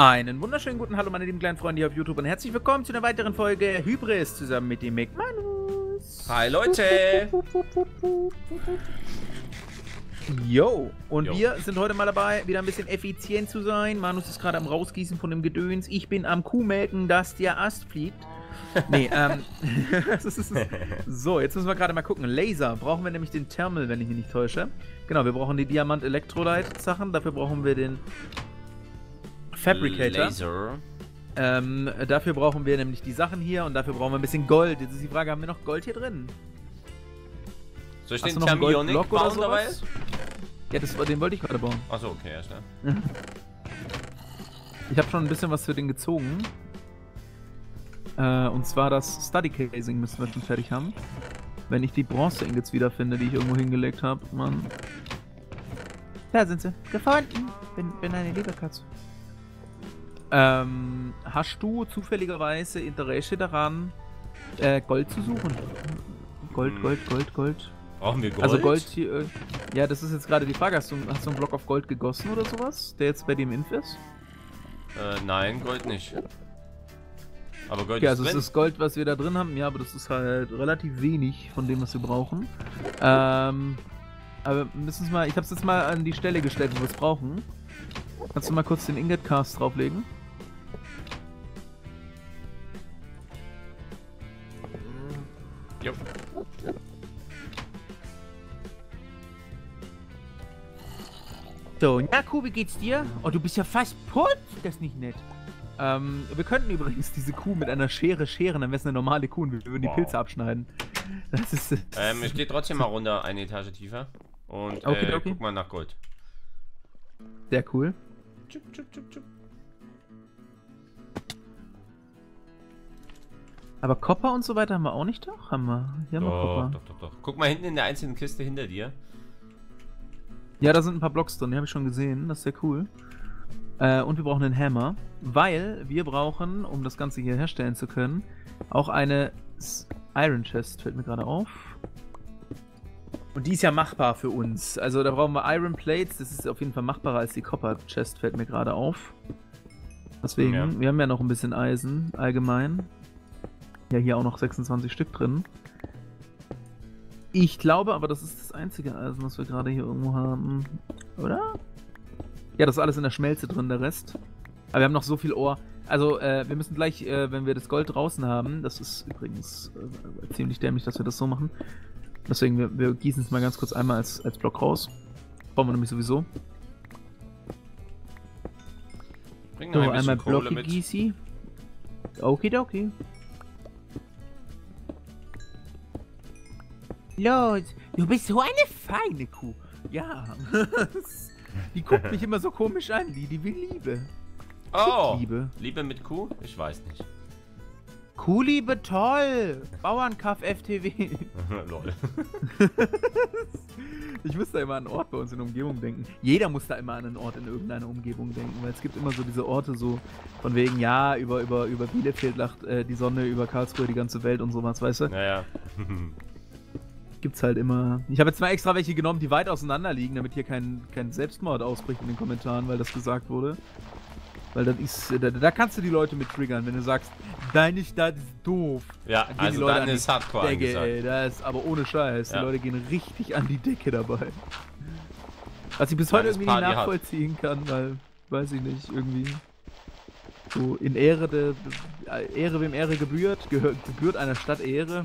Einen wunderschönen guten Hallo, meine lieben kleinen Freunde hier auf YouTube und herzlich willkommen zu einer weiteren Folge Hybris zusammen mit dem McManus. Hi Leute! Yo, und Yo. wir sind heute mal dabei, wieder ein bisschen effizient zu sein. Manus ist gerade am Rausgießen von dem Gedöns. Ich bin am Kuhmelken, dass der Ast fliegt. Nee, ähm. so, jetzt müssen wir gerade mal gucken. Laser. Brauchen wir nämlich den Thermal, wenn ich mich nicht täusche. Genau, wir brauchen die Diamant-Elektrolyte-Sachen. Dafür brauchen wir den Fabricator. Laser. Ähm, dafür brauchen wir nämlich die Sachen hier und dafür brauchen wir ein bisschen Gold. Jetzt ist die Frage, haben wir noch Gold hier drin? Soll ich Hast den Thermionic Goldblock oder bauen dabei? sowas? Ja, das, den wollte ich gerade bauen. Achso, okay, ja schnell. Ich habe schon ein bisschen was für den gezogen. Äh, und zwar das Study Casing müssen wir schon fertig haben. Wenn ich die Bronze-Ingots wiederfinde, die ich irgendwo hingelegt habe, Mann. Da sind sie. Gefunden. Bin, bin eine liebe Katze. Ähm, hast du zufälligerweise Interesse daran, äh, Gold zu suchen? Gold, Hm. Gold, Gold, Gold. Brauchen wir Gold? Also Gold hier. äh, Ja, das ist jetzt gerade die Frage. Hast du, hast du einen Block auf Gold gegossen oder sowas, der jetzt bei dir im Inf ist? Äh, nein, Gold nicht. Aber Gold Ja, ist also es drin. ist Gold, was wir da drin haben. Ja, aber das ist halt relativ wenig von dem, was wir brauchen. Ähm, aber müssen es mal. Ich habe es jetzt mal an die Stelle gestellt, wo wir es brauchen. Kannst du mal kurz den Ingot Cast drauflegen? Jo. So, na Kuh, wie geht's dir? Oh, du bist ja fast putz. Das ist nicht nett. Ähm, wir könnten übrigens diese Kuh mit einer Schere scheren, dann wäre es eine normale Kuh und wir würden die Wow. Pilze abschneiden. Das ist. Das Ähm, ich gehe trotzdem mal runter, eine Etage tiefer. Und Okay, äh, okay. guck mal nach Gold. sehr cool. Tschüp, tschüp, tschüp, tschüp. Aber Copper und so weiter haben wir auch nicht doch? Haben wir. Hier haben wir Doch, Copper. doch, doch, doch. Guck mal hinten in der einzelnen Kiste hinter dir. Ja, da sind ein paar Blocks drin, die habe ich schon gesehen. Das ist sehr cool. Äh, und wir brauchen einen Hammer, weil wir brauchen, um das Ganze hier herstellen zu können, auch eine S- Iron Chest, fällt mir gerade auf. Und die ist ja machbar für uns. Also da brauchen wir Iron Plates, das ist auf jeden Fall machbarer als die Copper Chest, fällt mir gerade auf. Deswegen, Ja. wir haben ja noch ein bisschen Eisen allgemein. Ja, hier auch noch 26 Stück drin. Ich glaube aber, das ist das einzige Eisen, was wir gerade hier irgendwo haben. Oder? Ja, das ist alles in der Schmelze drin, der Rest. Aber wir haben noch so viel Ohr. Also, äh, wir müssen gleich, äh, wenn wir das Gold draußen haben, das ist übrigens äh, ziemlich dämlich, dass wir das so machen. Deswegen, wir, wir gießen es mal ganz kurz einmal als, als Block raus. Brauchen wir nämlich sowieso. Bring So, noch ein einmal Blocki mit. Gießi. Okidoki. Los, du bist so eine feine Kuh. Ja. die guckt mich immer so komisch an, die, die will Liebe. Oh! Liebe. Liebe mit Kuh? Ich weiß nicht. Kuhliebe, toll. Bauernkaff FTW. Lol. Ich muss da immer an einen Ort bei uns in der Umgebung denken. Jeder muss da immer an einen Ort in irgendeiner Umgebung denken, weil es gibt immer so diese Orte so von wegen, ja, über, über, über Bielefeld lacht äh, die Sonne, über Karlsruhe die ganze Welt und sowas, weißt du? Naja. Gibt's halt immer. Ich habe jetzt mal extra welche genommen, die weit auseinander liegen, damit hier kein, kein Selbstmord ausbricht in den Kommentaren, weil das gesagt wurde. Weil das ist, da, da kannst du die Leute mit triggern, wenn du sagst, deine Stadt ist doof. ja, Dann gehen die also Leute dann ist Hardcore Decke, angesagt. ey, das ist aber ohne Scheiß. Ja. Die Leute gehen richtig an die Decke dabei. Was ich bis heute irgendwie nicht Party nachvollziehen kann, weil, weiß ich nicht, irgendwie so in Ehre der, Ehre wem Ehre gebührt, gehört, gebührt einer Stadt Ehre.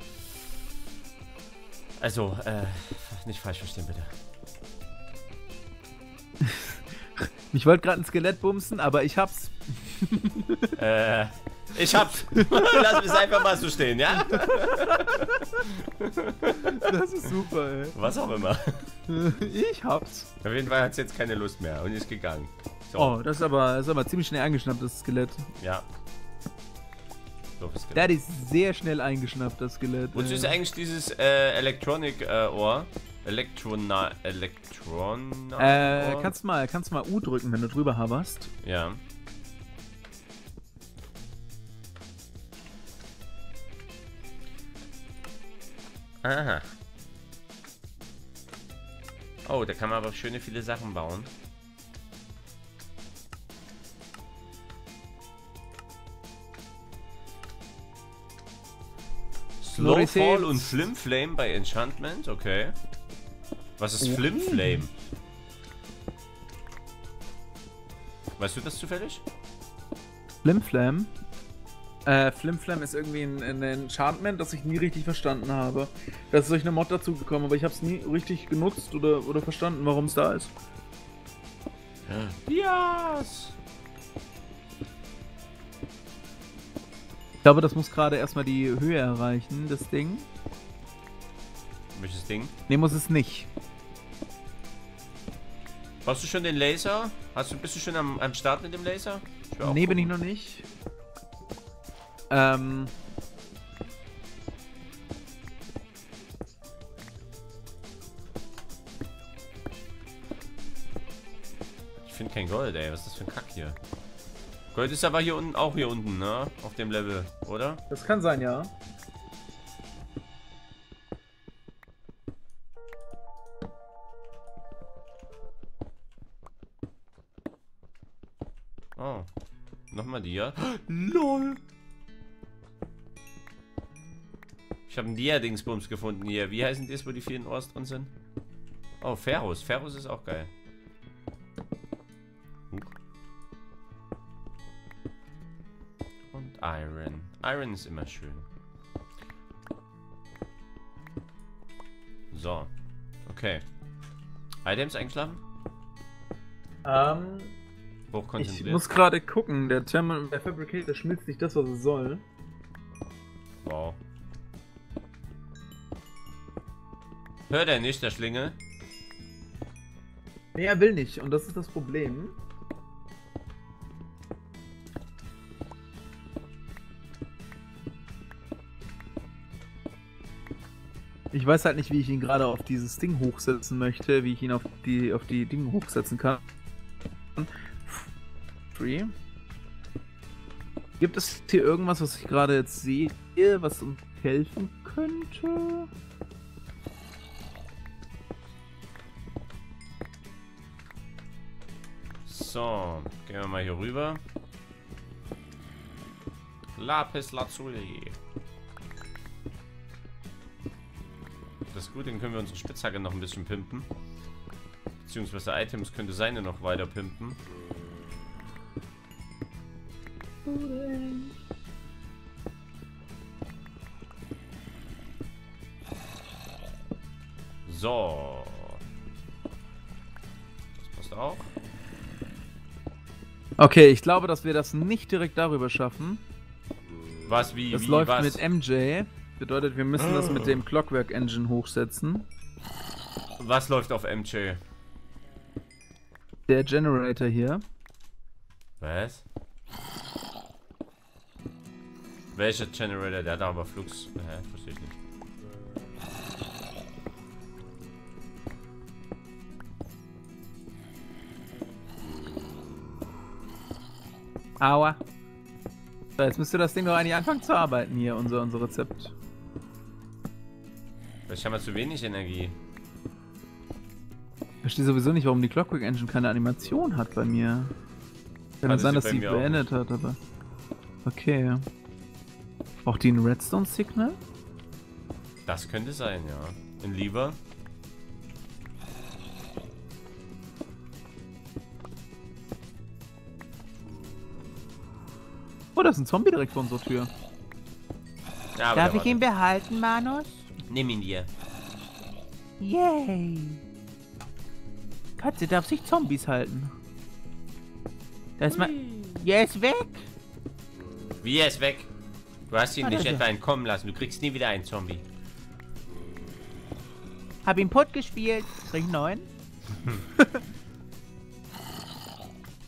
Also, äh, nicht falsch verstehen, bitte. Ich wollte gerade ein Skelett bumsen, aber ich hab's. Äh, ich hab's. Lass mich einfach mal so stehen, ja? Das ist super, ey. Was auch immer. Ich hab's. Auf jeden Fall hat's jetzt keine Lust mehr und ist gegangen. So, Oh, das ist aber, das ist aber ziemlich schnell eingeschnappt, das Skelett. ja. Doofes Skelett. Der hat ist sehr schnell eingeschnappt, das Skelett. Wozu ist eigentlich dieses äh, Electronic äh. Elektrona. Äh, kannst mal, kannst mal U drücken, wenn du drüber haberst. Ja. Aha. Oh, da kann man aber schöne viele Sachen bauen. Slowfall und Flimflame bei Enchantment, okay. Was ist Flimflame? Weißt du das zufällig? Flimflam. Äh, Flimflam ist irgendwie ein, ein Enchantment, das ich nie richtig verstanden habe. Da ist durch eine Mod dazu gekommen, aber ich habe es nie richtig genutzt oder, oder verstanden, warum es da ist. Yes! Ich glaube, das muss gerade erstmal die Höhe erreichen, das Ding. Welches Ding? Ne, muss es nicht. Hast du schon den Laser? Hast du, bist du schon am, am Start mit dem Laser? Nee, bin ich noch nicht. Ähm. Ich finde kein Gold, ey. Was ist das für ein Kack hier? Gold ist aber hier unten, auch hier unten, ne? Auf dem Level, oder? Das kann sein, ja. Oh. Nochmal Dia. LOL! Ich habe einen Dia-Dingsbums gefunden hier. Wie heißen das, wo die vielen Ohrs drin sind? Oh, Ferrus. Ferrus ist auch geil. Iron. Ist immer schön. So. Okay. Items eingeschlafen? Ähm. Ich muss gerade gucken, der Thermal, der Fabricator schmilzt nicht das, was es soll. Wow. Hört er nicht, der Schlingel? Nee, er will nicht, und das ist das Problem. Ich weiß halt nicht, wie ich ihn gerade auf dieses Ding hochsetzen möchte, wie ich ihn auf die auf die Dinge hochsetzen kann. Free. Gibt es hier irgendwas, was ich gerade jetzt sehe, was uns helfen könnte? So, gehen wir mal hier rüber. Lapis Lazuli. Gut, dann können wir unsere Spitzhacke noch ein bisschen pimpen. Beziehungsweise Items könnte seine noch weiter pimpen. So. Das passt auch. Okay, ich glaube, dass wir das nicht direkt darüber schaffen. Was, wie, Das wie, läuft was? mit MJ. Bedeutet, wir müssen das mit dem Clockwork Engine hochsetzen. was läuft auf MJ? Der Generator hier. Was? Welcher Generator? Der hat aber Flux. Hä, verstehe ich nicht. Aua. So, jetzt müsste das Ding doch eigentlich anfangen zu arbeiten hier, unser, unser Rezept. Vielleicht haben wir zu wenig Energie. Ich verstehe sowieso nicht, warum die Clockwork Engine keine Animation hat bei mir. Kann Hatte sein, dass sie beendet hat, aber. Okay. Braucht die ein Redstone-Signal? Das könnte sein, ja. In Lieber. Oh, da ist ein Zombie direkt vor unserer Tür. Ja, Darf ich ihn behalten, Manus? Nimm ihn dir. Yay! Katze darf sich Zombies halten. Da ist mal. Ja, er ist weg! Wie, er ist weg. Du hast ihn Ah, nicht etwa entkommen lassen. Du kriegst nie wieder einen Zombie. Hab ihn Pott gespielt. Soll ich? Da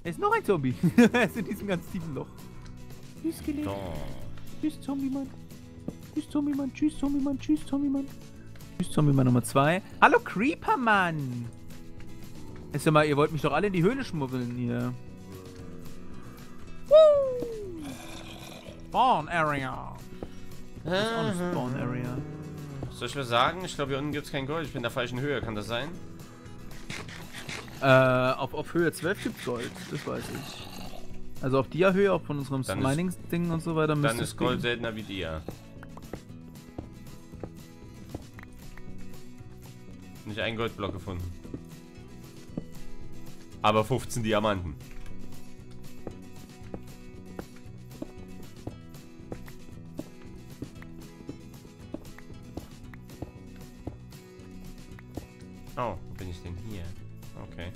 ist noch ein Zombie. er ist in diesem ganz tiefen Loch. Tschüss, Skelett. Tschüss, Zombie-Mann. Tschüss, Zombie-Mann. Tschüss, Zombie-Mann. Tschüss, Zombie-Mann. Tschüss, Zombie-Mann Nummer 2. Hallo, Creeper-Mann. Ist ja mal, ihr wollt mich doch alle in die Höhle schmuggeln hier. Woo! Spawn Area. Das ist auch eine Spawn Area. Soll ich mir sagen? Ich glaube, hier unten gibt es kein Gold. Ich bin in der falschen Höhe. Kann das sein? Äh, auf, auf Höhe 12 gibt's Gold, das weiß ich. Also auf der Höhe, auch von unserem Mining-Ding und so weiter, Dann ist Gold seltener wie dir. Nicht ein Goldblock gefunden. Aber 15 Diamanten. Oh, wo bin ich denn hier? Okay.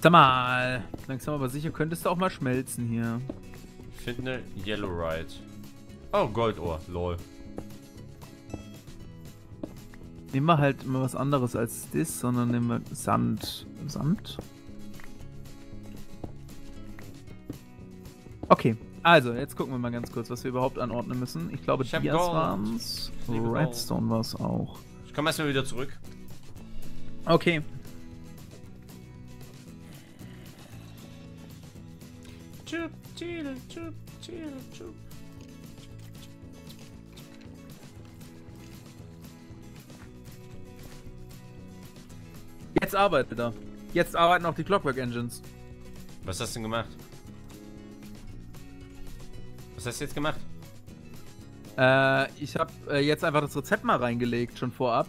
Sag mal, langsam aber sicher könntest du auch mal schmelzen hier. Finde Yellowride. Oh, Goldohr. Lol. Nehmen wir halt immer was anderes als das, sondern nehmen wir Sand. Sand? Okay, also jetzt gucken wir mal ganz kurz, was wir überhaupt anordnen müssen. Ich glaube, Ich Dias waren's. Redstone war's auch. Ich komme erstmal wieder zurück. Okay. Chup, chile, chup, chile, chup. Jetzt arbeitet er. Jetzt arbeiten auch die Clockwork Engines. Was hast du denn gemacht? Was hast du jetzt gemacht? Äh, ich habe äh, jetzt einfach das Rezept mal reingelegt, schon vorab.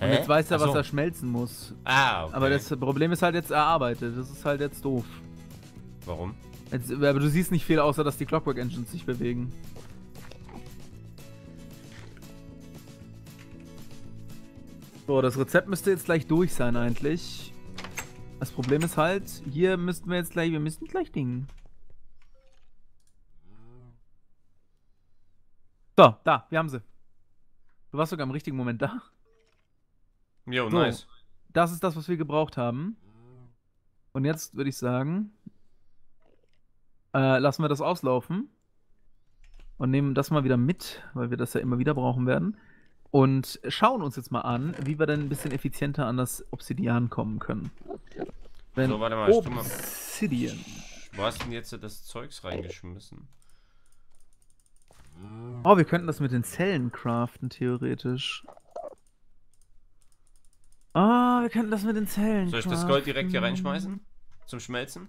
Und Hä? jetzt weiß er, Ach was so. er schmelzen muss. Ah, okay. Aber das Problem ist halt jetzt erarbeitet. Das ist halt jetzt doof. Warum? Jetzt, aber du siehst nicht viel, außer dass die Clockwork Engines sich bewegen. So, das Rezept müsste jetzt gleich durch sein eigentlich. Das Problem ist halt, hier müssten wir jetzt gleich, wir müssen gleich dingen. So, da, wir haben sie. Du warst sogar im richtigen Moment da. Jo, So. nice. Das ist das, was wir gebraucht haben. Und jetzt würde ich sagen, äh, lassen wir das auslaufen und nehmen das mal wieder mit, weil wir das ja immer wieder brauchen werden. Und schauen uns jetzt mal an, wie wir denn ein bisschen effizienter an das Obsidian kommen können. Wenn So, warte mal, ich tu mal- Obsidian. Wo hast du denn jetzt das Zeugs reingeschmissen? Oh, wir könnten das mit den Zellen craften, theoretisch. Ah, wir könnten das mit den Zellen Soll ich das Gold direkt hier craften. reinschmeißen? Zum Schmelzen?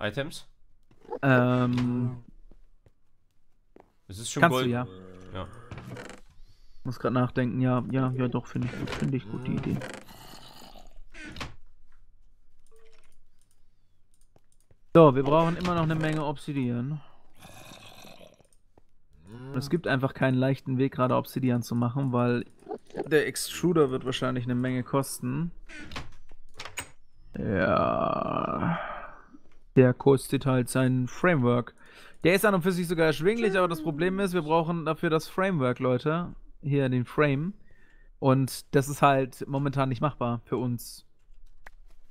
Items? Ähm, Es ist schon kannst Gold. du ja. ja. Muss gerade nachdenken, ja, ja, ja, doch, finde ich gut, finde ich gut, die Idee. So, wir brauchen immer noch eine Menge Obsidian. Es gibt einfach keinen leichten Weg, gerade Obsidian zu machen, weil der Extruder wird wahrscheinlich eine Menge kosten. Ja. Der kostet halt sein Framework. Der ist an und für sich sogar erschwinglich, aber das Problem ist, wir brauchen dafür das Framework, Leute. Hier den Frame. Und das ist halt momentan nicht machbar für uns.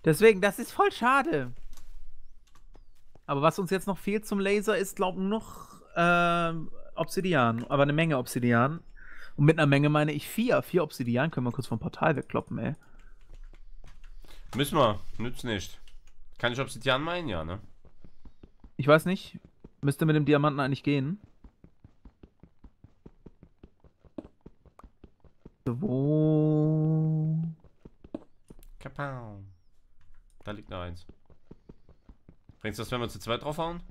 Deswegen, das ist voll schade. Aber was uns jetzt noch fehlt zum Laser ist, glaube ich, noch ähm, Obsidian. Aber eine Menge Obsidian. Und mit einer Menge meine ich vier. Vier Obsidian können wir kurz vom Portal wegkloppen, ey. Müssen wir. Nützt nicht. Kann ich Obsidian meinen? Ja, ne? Ich weiß nicht. Müsste mit dem Diamanten eigentlich gehen. So, Wo? Kapau. Da liegt noch eins. Bringst du das, wenn wir zu zweit draufhauen?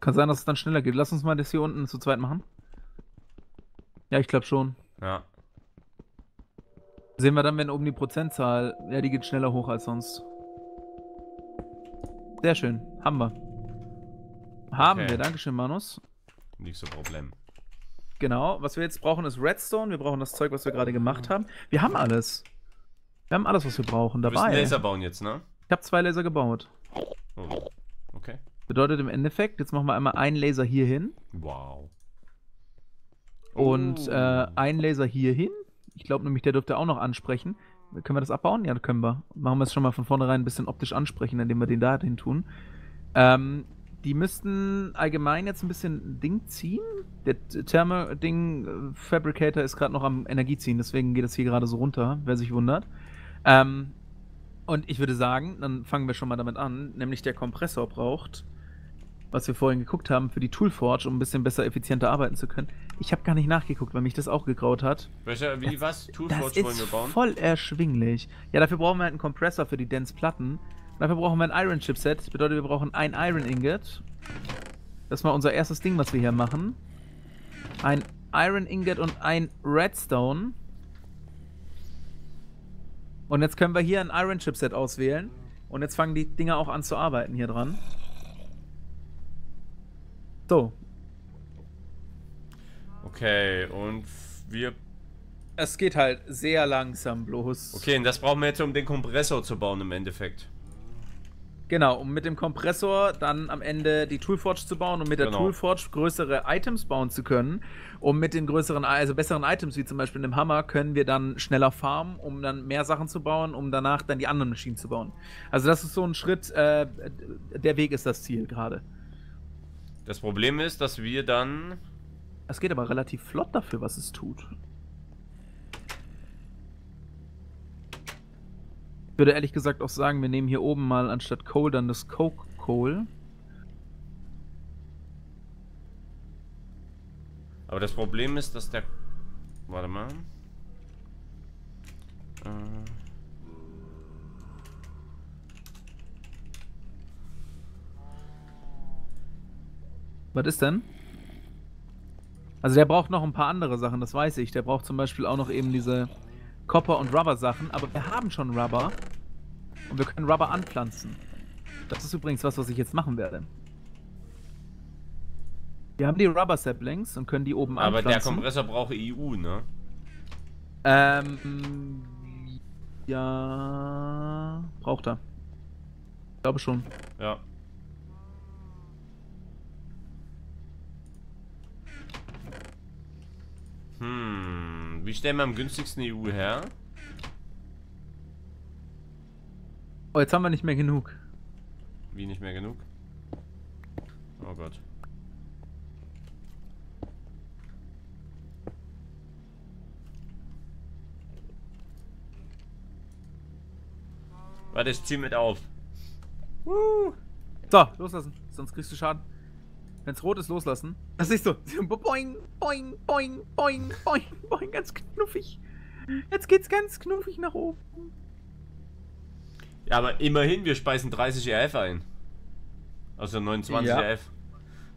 Kann sein, dass es dann schneller geht. Lass uns mal das hier unten zu zweit machen. Ja, ich glaube schon. Ja. Sehen wir dann, wenn oben die Prozentzahl. Ja, die geht schneller hoch als sonst. Sehr schön. Haben wir. Haben Okay. wir. Dankeschön, Manus. Nicht so Problem. Genau. Was wir jetzt brauchen, ist Redstone. Wir brauchen das Zeug, was wir gerade gemacht haben. Wir haben alles. Wir haben alles, was wir brauchen Du wirst einen dabei. Laser bauen jetzt, ne? Ich habe zwei Laser gebaut. Oh. Okay. Bedeutet im Endeffekt, jetzt machen wir einmal einen Laser hier hin Wow. und Uh. äh, einen Laser hier hin Ich glaube nämlich, der dürfte auch noch ansprechen. Können wir das abbauen? Ja, können wir. Machen wir es schon mal von vornherein ein bisschen optisch ansprechen, indem wir den da hin tun. Ähm, die müssten allgemein jetzt ein bisschen Ding ziehen. Der Thermo-Ding äh, Fabricator ist gerade noch am Energie ziehen, deswegen geht es hier gerade so runter, wer sich wundert. Ähm, und ich würde sagen, dann fangen wir schon mal damit an, nämlich der Kompressor braucht, was wir vorhin geguckt haben, für die Toolforge, um ein bisschen besser, effizienter arbeiten zu können. Ich habe gar nicht nachgeguckt, weil mich das auch gegraut hat. Welcher, wie das, was? Toolforge das wollen wir bauen? voll erschwinglich. Ja, dafür brauchen wir halt einen Kompressor für die Dense Platten. Dafür brauchen wir ein Iron Chipset. Das bedeutet, wir brauchen ein Iron Ingot. Das ist mal unser erstes Ding, was wir hier machen. Ein Iron Ingot und ein Redstone. Und jetzt können wir hier ein Iron Chipset auswählen. Und jetzt fangen die Dinger auch an zu arbeiten hier dran. So. Okay, und wir... Es geht halt sehr langsam bloß. Okay, und das brauchen wir jetzt, um den Kompressor zu bauen im Endeffekt. Genau, um mit dem Kompressor dann am Ende die Toolforge zu bauen und mit der genau. Toolforge größere Items bauen zu können. Um mit den größeren, also besseren Items, wie zum Beispiel dem Hammer, können wir dann schneller farmen, um dann mehr Sachen zu bauen, um danach dann die anderen Maschinen zu bauen. Also das ist so ein Schritt, äh, der Weg ist das Ziel gerade. Das Problem ist, dass wir dann... Es geht aber relativ flott dafür, was es tut. Würde ehrlich gesagt auch sagen, wir nehmen hier oben mal anstatt Coal dann das Coke Coal. Aber das Problem ist, dass der... Warte mal. Äh... Was ist denn? Also der braucht noch ein paar andere Sachen, das weiß ich. Der braucht zum Beispiel auch noch eben diese Copper- und Rubber-Sachen. Aber wir haben schon Rubber. Und wir können Rubber anpflanzen. Das ist übrigens was, was ich jetzt machen werde. Wir haben die Rubber Saplings und können die oben Aber anpflanzen. Aber der Kompressor braucht EU, ne? Ähm. Ja. Braucht er. Ich glaube schon. Ja. Hm. Wie stellen wir am günstigsten EU her? Oh, jetzt haben wir nicht mehr genug. Wie nicht mehr genug? Oh Gott. Warte, ich zieh mit auf. Uh. So, loslassen, sonst kriegst du Schaden. Wenn es rot ist, loslassen. Das siehst du. Boing, boing, boing, boing, boing, boing, ganz knuffig. Jetzt geht's ganz knuffig nach oben. Ja, aber immerhin, wir speisen 30 RF ein. Also 29 ja. RF.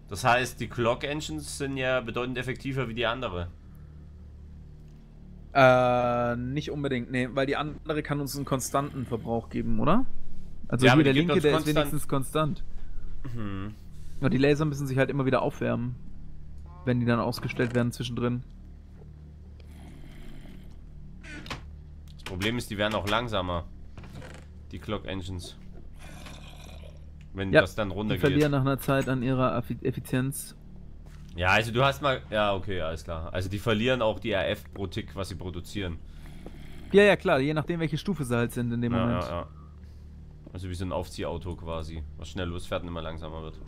Das heißt, die Clock Engines sind ja bedeutend effektiver wie die andere. Äh, nicht unbedingt, nee, weil die andere kann uns einen konstanten Verbrauch geben, oder? Also ja, hier der linke, der ist wenigstens konstant. Mhm. Ja, die Laser müssen sich halt immer wieder aufwärmen, wenn die dann ausgestellt werden zwischendrin. Das Problem ist, die werden auch langsamer die Clock Engines. Wenn ja, das dann runtergeht. Die verlieren nach einer Zeit an ihrer Effizienz. Ja, also du hast mal. Ja, okay, alles klar. Also die verlieren auch die RF pro Tick, was sie produzieren. Ja, ja, klar, je nachdem, welche Stufe sie halt sind in dem ja, Moment. Ja, ja. Also wie so ein Aufziehauto quasi, was schnell losfährt und immer langsamer wird.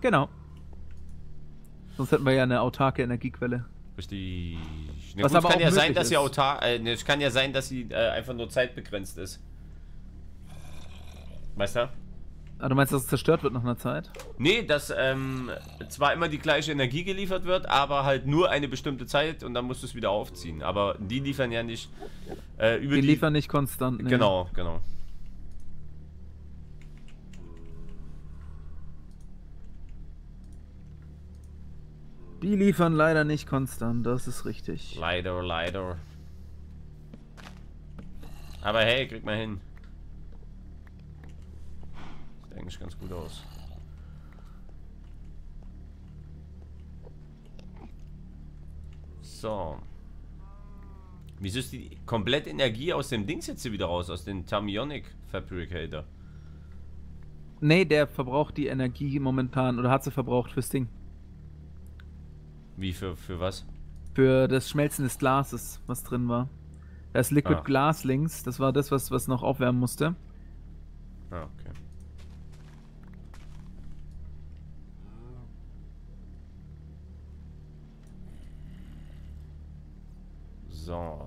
Genau. Sonst hätten wir ja eine autarke Energiequelle. Richtig. Ne, was gut, aber kann ja sein, dass sie autark. Äh, ne, es kann ja sein, dass sie äh, einfach nur zeitbegrenzt ist. Weißt du? Ah, du meinst, dass es zerstört wird nach einer Zeit? Nee, dass ähm, zwar immer die gleiche Energie geliefert wird, aber halt nur eine bestimmte Zeit und dann musst du es wieder aufziehen. Aber die liefern ja nicht äh, über die... Die liefern nicht konstant, ne? Genau, genau. Die liefern leider nicht konstant, das ist richtig. Leider, leider. Aber hey, krieg mal hin. eigentlich ganz gut aus. So. Wieso ist die komplette Energie aus dem Dings jetzt hier wieder raus? Aus dem Tamionic Fabricator? Nee, der verbraucht die Energie momentan oder hat sie verbraucht fürs Ding. Wie für, für was? Für das Schmelzen des Glases, was drin war. Da ist Liquid Ah. Glass links. Das war das, was, was noch aufwärmen musste. Ah, okay. So.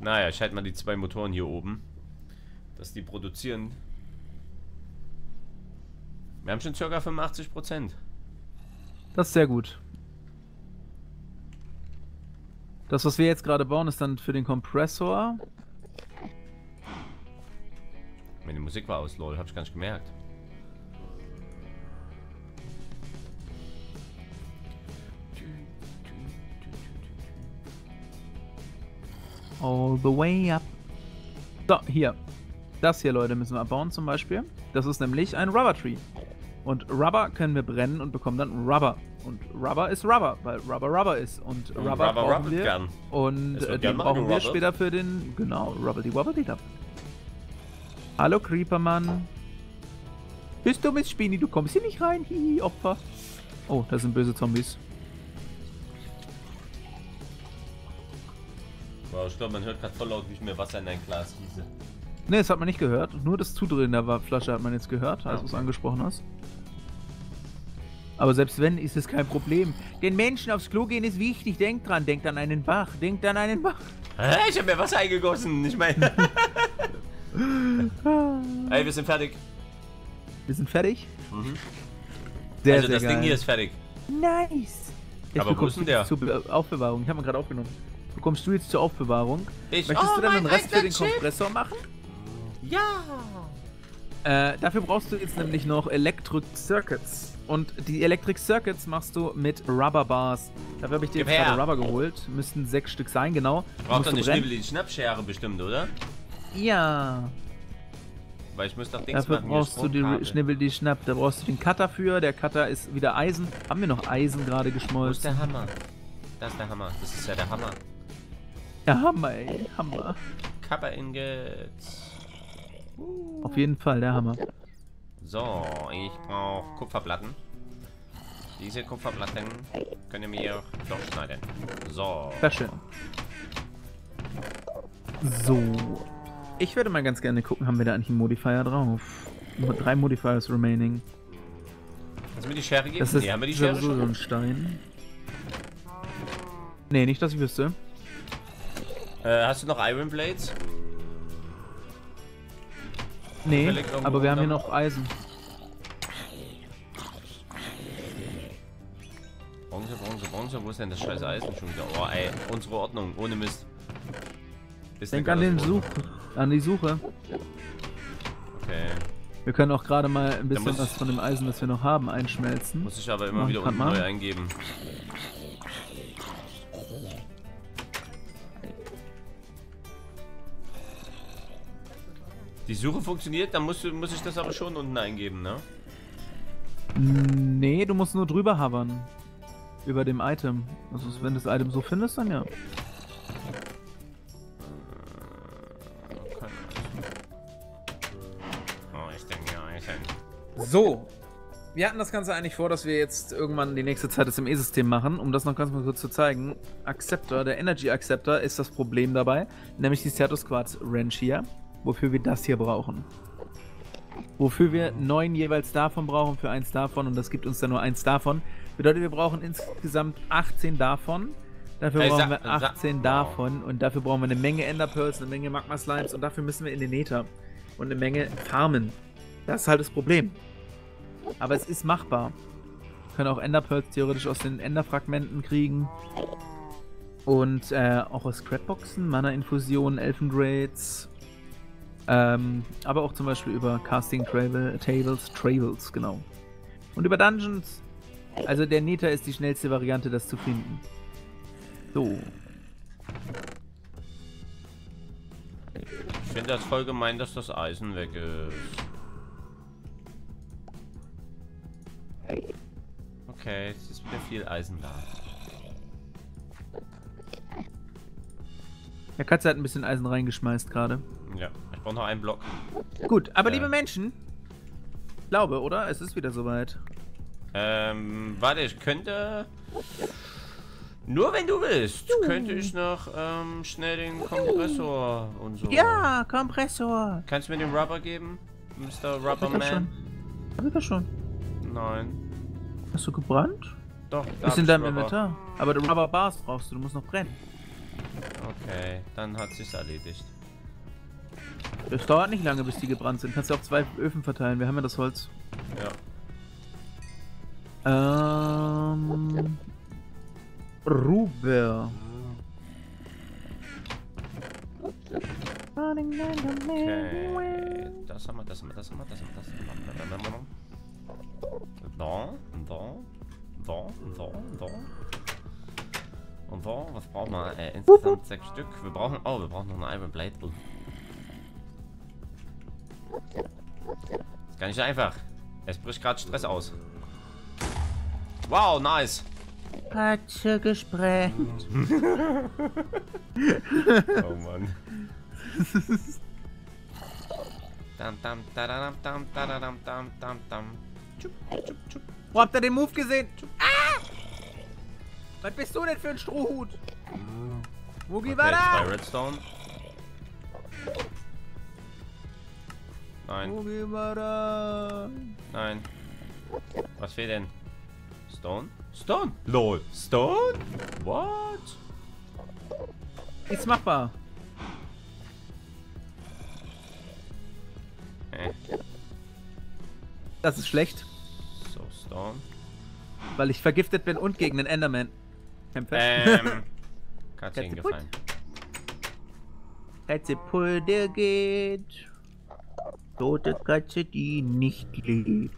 Naja, ich halte mal die zwei Motoren hier oben. Dass die produzieren. Wir haben schon ca. 85%. Das ist sehr gut. Das, was wir jetzt gerade bauen, ist dann für den Kompressor. Meine Musik war aus, lol, hab ich gar nicht gemerkt. All the way up. So, hier. Das hier, Leute, müssen wir abbauen zum Beispiel. Das ist nämlich ein Rubber Tree. Und Rubber können wir brennen und bekommen dann Rubber. Und Rubber ist Rubber, weil Rubber Rubber ist. Und Und Rubber, Rubber brauchen rubbelt wir. gern. Und äh, den brauchen wir später für den, genau, Rubbledy Wobbly Dub. Hallo Creepermann. Bist du Miss Spini? Du kommst hier nicht rein. Hihi, Opfer. Oh, das sind böse Zombies. Wow, ich glaube, man hört gerade voll laut, wie ich mir Wasser in ein Glas gieße. Ne, das hat man nicht gehört. Nur das Zudrehen der Flasche hat man jetzt gehört, als Ah, du es angesprochen hast. Aber selbst wenn, ist es kein Problem. Den Menschen aufs Klo gehen ist wichtig. Denkt dran, denkt an einen Bach. Denkt an einen Bach. Hä? Ich habe mir Wasser eingegossen. Ich meine. Ey, wir sind fertig. Wir sind fertig. Mhm. Sehr, also sehr das geil. Ding hier ist fertig. Nice. Jetzt Aber wo ist du denn jetzt zur Be Aufbewahrung. Ich habe ihn gerade aufgenommen. Bekommst du jetzt zur Aufbewahrung. Ich- Möchtest Oh, du dann den Rest für den Chip. Kompressor machen? Ja. Äh, dafür brauchst du jetzt nämlich noch Electric Circuits. Und die Electric Circuits machst du mit Rubber Bars. Dafür habe ich dir jetzt gerade. Rubber geholt. Müssten sechs Stück sein, genau. Braucht doch du eine die Schnappschere bestimmt, oder? Ja. Weil ich muss doch Dings Dafür machen. brauchst du die. Schnibbel, die Schnapp. Da brauchst du den Cutter für. Der Cutter ist wieder Eisen. Haben wir noch Eisen gerade Wo ist geschmolzen? der Hammer? Das ist der Hammer. Das ist ja der Hammer. Ja, Hammer, ey. Hammer. Kappa Ingots. Auf jeden Fall, der Hammer. So, ich brauche Kupferplatten. Diese Kupferplatten können ihr mir durchschneiden. So. Sehr schön. So. Ich würde mal ganz gerne gucken, haben wir da eigentlich einen Modifier drauf? Nur drei Modifiers remaining. Kannst du mir die Schere geben? Das ist nee, haben wir die Schere so ein Stein. Nee, nicht, dass ich wüsste. Äh, hast du noch Iron Blades? Nee, aber wir haben hier noch Eisen. Bronze, Bronze, Bronze. Wo ist denn das scheiß Eisen schon wieder? Oh, ey. Unsere Ordnung. Ohne Mist. Ist Denk an den Such, an die Suche. Okay. Wir können auch gerade mal ein bisschen was von dem Eisen, das wir noch haben, einschmelzen. Muss ich aber immer wieder unten mal. neu eingeben. Die Suche funktioniert, dann musst du, muss ich das aber schon unten eingeben, ne? Nee, du musst nur drüber hovern. Über dem Item. Also wenn du das Item so findest, dann ja. Okay. Oh, ich denke ja, ich denke. So. Wir hatten das Ganze eigentlich vor, dass wir jetzt irgendwann die nächste Zeit das im E-System machen, um das noch ganz mal kurz zu zeigen. Acceptor, der Energy Acceptor ist das Problem dabei, nämlich die Status Quartz Wrench hier, wofür wir das hier brauchen. Wofür wir neun jeweils davon brauchen für eins davon und das gibt uns dann nur eins davon. Bedeutet, wir brauchen insgesamt 18 davon. Dafür Ey, brauchen sa- wir sa- 18 wow. davon und dafür brauchen wir eine Menge Ender Pearls, eine Menge Magma Slimes und dafür müssen wir in den Nether und eine Menge farmen. Das ist halt das Problem. Aber es ist machbar. Wir können auch Ender Pearls theoretisch aus den Ender-Fragmenten kriegen. Und äh, auch aus Scrapboxen, Mana-Infusionen, Elfengrades. Ähm, aber auch zum Beispiel über Casting Travel, Tables, Travels, genau. Und über Dungeons. Also der Nether ist die schnellste Variante, das zu finden. So. Ich finde das voll gemein, dass das Eisen weg ist. Okay, jetzt ist wieder viel Eisen da. Der Katze hat ein bisschen Eisen reingeschmeißt gerade. Ja, brauche noch einen Block. Gut, aber Ja. liebe Menschen, glaube, oder? Es ist wieder soweit. Ähm, warte, ich könnte. Nur wenn du willst, könnte ich noch ähm, schnell den Kompressor und so. Ja, Kompressor. Kannst du mir den Rubber geben, Mr. Rubberman? Hab ich doch schon. Nein. Hast du gebrannt? Doch, da Ist in deinem. Inventar. Aber du Rubber Bars brauchst du, du musst noch brennen. Okay, dann hat sich's erledigt. Es dauert nicht lange, bis die gebrannt sind. Kannst du auf zwei Öfen verteilen. Wir haben ja das Holz. Ja. Ähm. Ruber. Okay. Das haben wir, das haben wir, das haben wir, das haben wir, das haben wir. Da, da, da, da, da. Und da, was brauchen wir? Äh, insgesamt sechs Stück. Wir brauchen, oh, wir brauchen noch eine Iron Blade. Ist gar nicht einfach. Es bricht gerade Stress aus. Wow, nice. Katze gesprengt. Oh Mann. Dam, dam, dadadam, dam, dam, dam, dam. Tschup. Wo habt ihr den Move gesehen? Ah! Was bist du denn für ein Strohhut? Mugi Okay, war da! Redstone. Nein, Mugi war da! nein. Was fehlt denn? Stone? Stone? LOL. Stone? What? Ist machbar. Äh, Das ist schlecht, so, Stone. weil ich vergiftet bin und gegen den Enderman kämpfe. Ähm. Katze Katze gefallen. Katze Pulde geht. Tote Katze, die nicht lebt.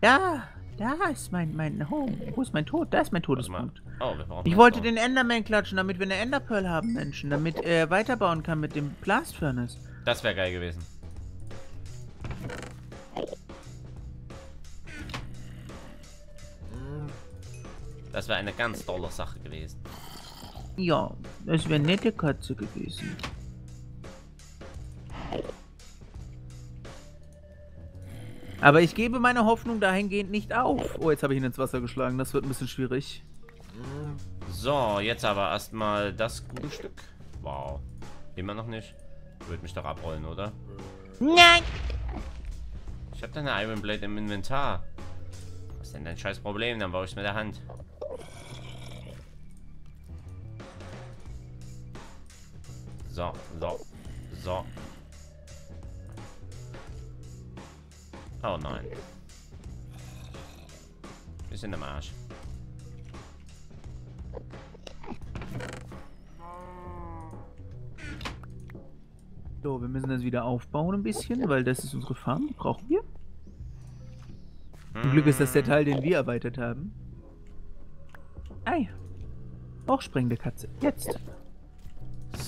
Da, da ist mein, mein Home. Wo ist mein Tod? Da ist mein. Todespunkt. Oh, Ich wollte den Enderman klatschen, damit wir eine Enderpearl haben, Menschen. Damit er weiterbauen kann mit dem Blast Furnace. Das wäre geil gewesen. Das wäre eine ganz tolle Sache gewesen. Ja, das wäre nette Katze gewesen. Aber ich gebe meine Hoffnung dahingehend nicht auf. Oh, jetzt habe ich ihn ins Wasser geschlagen. Das wird ein bisschen schwierig. So, jetzt aber erstmal das gute Stück. Wow. Immer noch nicht. Würde mich doch abrollen, oder? Nein! Ich habe da eine Iron Blade im Inventar. Was ist denn dein scheiß Problem? Dann baue ich mit der Hand. So, so, so. Oh nein. Bisschen im Arsch. So, wir müssen das wieder aufbauen ein bisschen, weil das ist unsere Farm. Brauchen wir. Zum Glück ist das der Teil, den wir erweitert haben. Ei. Auch sprengende Katze. Jetzt.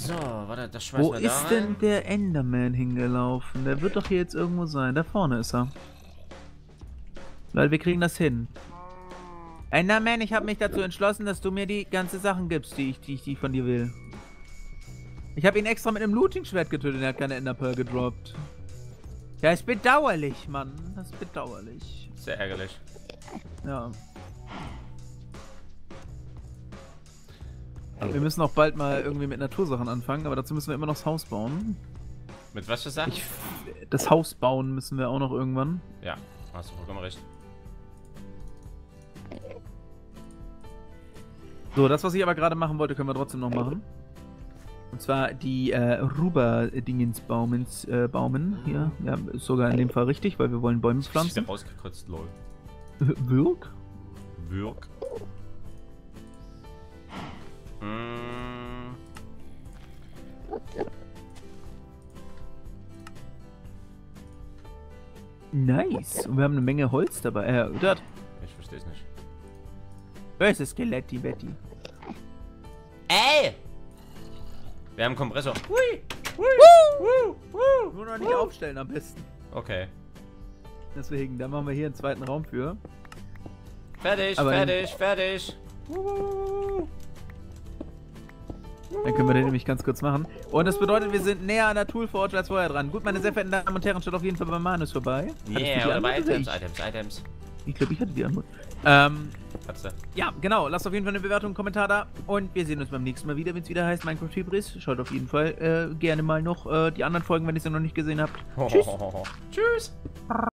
So, warte, das schmeißen Wo wir da ist rein. denn der Enderman hingelaufen? Der wird doch hier jetzt irgendwo sein. Da vorne ist er. Weil wir kriegen das hin. Enderman, ich habe mich dazu entschlossen, dass du mir die ganze Sachen gibst, die ich, die ich die von dir will. Ich habe ihn extra mit einem Looting-Schwert getötet. Er hat keine Enderpearl gedroppt. Das ist bedauerlich, Mann. Das ist bedauerlich. Sehr ärgerlich. Ja. Wir müssen auch bald mal irgendwie mit Natursachen anfangen, aber dazu müssen wir immer noch das Haus bauen. Mit was für Sachen? Ich, das Haus bauen müssen wir auch noch irgendwann. Ja, hast du vollkommen recht. So, das, was ich aber gerade machen wollte, können wir trotzdem noch machen. Und zwar die äh, Ruber-Dingens-Baumens äh, Baumen hier. Ja, ist sogar in dem Fall richtig, weil wir wollen Bäume Ist der pflanzen. rausgekotzt, lol. Wirk? Wirk. Nice. Und wir haben eine Menge Holz dabei. Äh, dort. ich verstehe es nicht. Böse Skeletti, Betty. Ey! Wir haben einen Kompressor. Hui! Nur noch nicht aufstellen am besten. Okay. Deswegen, da machen wir hier einen zweiten Raum für. Fertig, Aber- fertig, fertig. Dann können wir den nämlich ganz kurz machen. Und das bedeutet, wir sind näher an der Toolforge als vorher dran. Gut, meine sehr verehrten Damen und Herren, schaut auf jeden Fall bei Manus vorbei. Yeah, oder bei Items, ich? Items, Items. Ich glaube, ich hatte die Antwort. Ähm, ja, genau. Lasst auf jeden Fall eine Bewertung, einen Kommentar da. Und wir sehen uns beim nächsten Mal wieder, wenn es wieder heißt Minecraft Hybris. Schaut auf jeden Fall äh, gerne mal noch äh, die anderen Folgen, wenn ihr sie noch nicht gesehen habt. Tschüss. Tschüss.